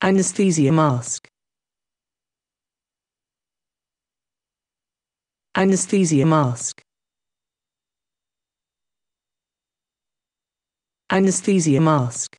Anesthesia mask. Anesthesia mask. Anesthesia mask.